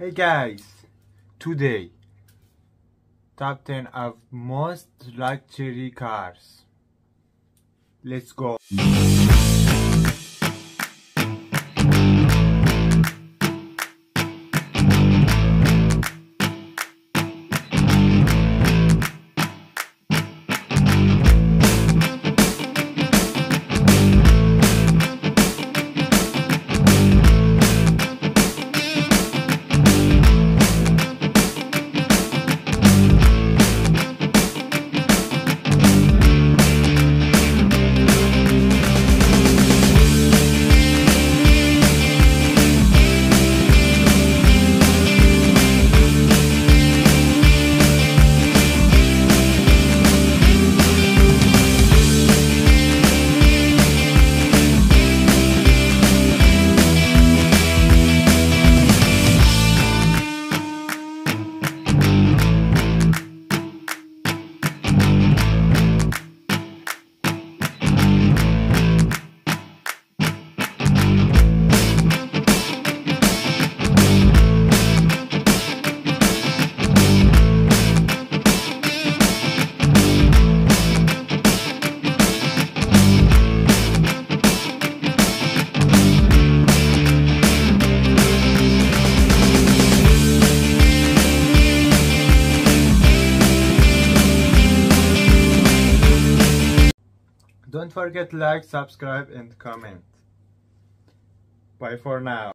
Hey guys, today top 10 of most luxury cars. Let's go. Don't forget like, subscribe and comment. Bye for now.